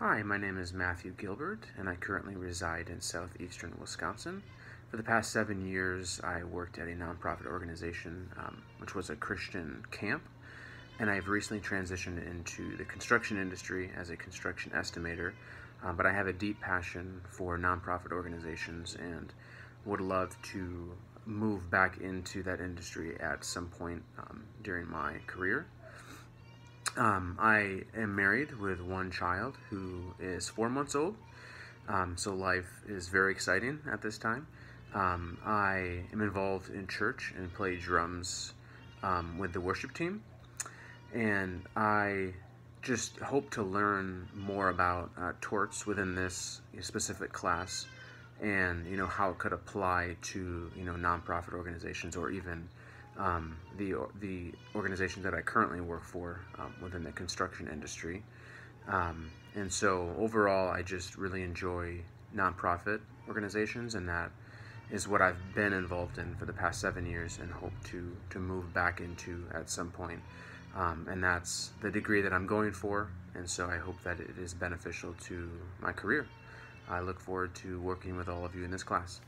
Hi, my name is Matthew Gilbert, and I currently reside in southeastern Wisconsin. For the past seven years, I worked at a nonprofit organization, um, which was a Christian camp, and I've recently transitioned into the construction industry as a construction estimator. Um, but I have a deep passion for nonprofit organizations and would love to move back into that industry at some point um, during my career. Um, I am married with one child who is four months old, um, so life is very exciting at this time. Um, I am involved in church and play drums um, with the worship team, and I just hope to learn more about uh, torts within this specific class, and you know how it could apply to you know nonprofit organizations or even um, the the organization that I currently work for um, within the construction industry. Um, and so overall, I just really enjoy nonprofit organizations, and that is what I've been involved in for the past seven years, and hope to to move back into at some point. Um, and that's the degree that I'm going for, and so I hope that it is beneficial to my career. I look forward to working with all of you in this class.